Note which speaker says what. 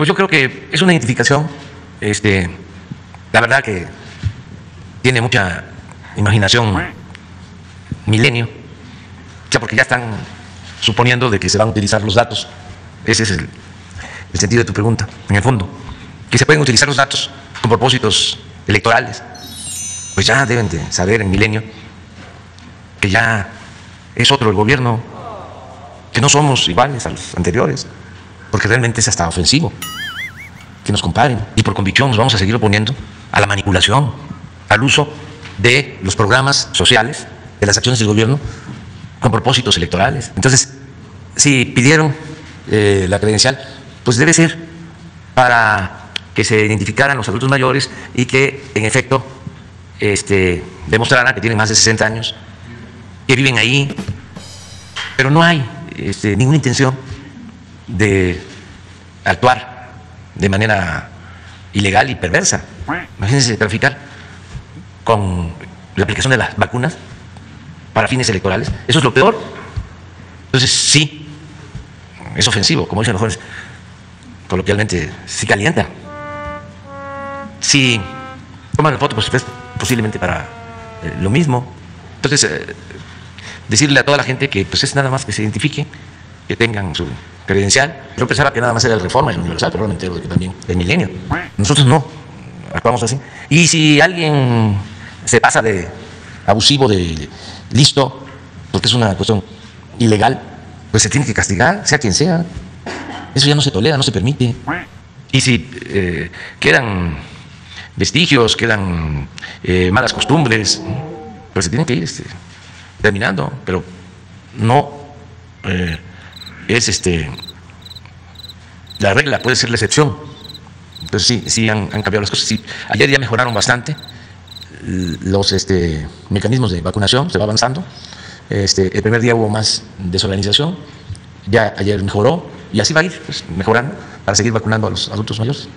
Speaker 1: Pues yo creo que es una identificación, este, la verdad que tiene mucha imaginación milenio, ya porque ya están suponiendo de que se van a utilizar los datos. Ese es el, sentido de tu pregunta, en el fondo. Que se pueden utilizar los datos con propósitos electorales. Pues ya deben de saber en milenio que ya es otro el gobierno, que no somos iguales a los anteriores, porque realmente es hasta ofensivo que nos comparen. Y por convicción nos vamos a seguir oponiendo a la manipulación, al uso de los programas sociales, de las acciones del gobierno, con propósitos electorales. Entonces, si pidieron eh, la credencial, pues debe ser para que se identificaran los adultos mayores y que, en efecto, este, demostraran que tienen más de 60 años, que viven ahí, pero no hay este, ninguna intención de actuar de manera ilegal y perversa. Imagínense traficar con la aplicación de las vacunas para fines electorales. Eso es lo peor. Entonces, sí, es ofensivo, como dicen los jóvenes, coloquialmente, sí calienta. Si toman la foto, pues es posiblemente para eh, lo mismo. Entonces, eh, decirle a toda la gente que pues es nada más que se identifique, que tengan su credencial. Yo pensaba que nada más era el Reforma el Universal, pero que también el Milenio. Nosotros no, actuamos así. Y si alguien se pasa de abusivo, de listo, porque es una cuestión ilegal, pues se tiene que castigar, sea quien sea. Eso ya no se tolera, no se permite. Y si eh, quedan vestigios, quedan eh, malas costumbres, pues se tienen que ir este, terminando, pero no eh, es este la regla, puede ser la excepción. Entonces sí, sí han, cambiado las cosas. Sí, ayer ya mejoraron bastante los este, mecanismos de vacunación, se va avanzando. Este, el primer día hubo más desorganización, ya ayer mejoró y así va a ir pues, mejorando para seguir vacunando a los adultos mayores.